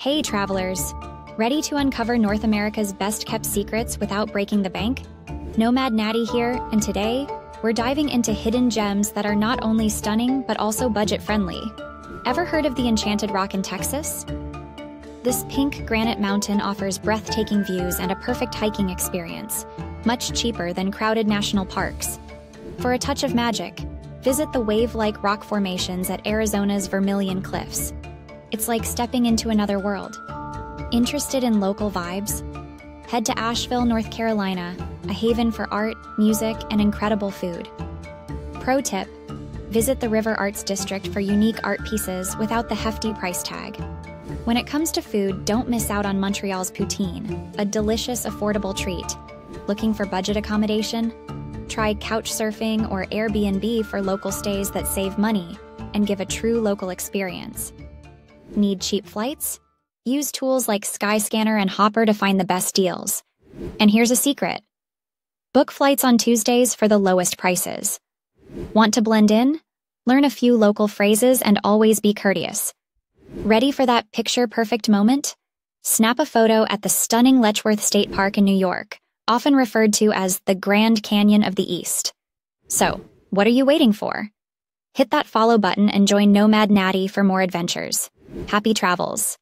Hey, travelers! Ready to uncover North America's best kept secrets without breaking the bank? Nomad Natty here, and today, we're diving into hidden gems that are not only stunning but also budget friendly. Ever heard of the Enchanted Rock in Texas? This pink granite mountain offers breathtaking views and a perfect hiking experience, much cheaper than crowded national parks. For a touch of magic, visit the wave like rock formations at Arizona's Vermilion Cliffs. It's like stepping into another world. Interested in local vibes? Head to Asheville, North Carolina, a haven for art, music, and incredible food. Pro tip visit the River Arts District for unique art pieces without the hefty price tag. When it comes to food, don't miss out on Montreal's poutine, a delicious, affordable treat. Looking for budget accommodation? Try couch surfing or Airbnb for local stays that save money and give a true local experience. Need cheap flights? Use tools like Skyscanner and Hopper to find the best deals. And here's a secret book flights on Tuesdays for the lowest prices. Want to blend in? Learn a few local phrases and always be courteous. Ready for that picture perfect moment? Snap a photo at the stunning Letchworth State Park in New York, often referred to as the Grand Canyon of the East. So, what are you waiting for? Hit that follow button and join Nomad Natty for more adventures. Happy travels!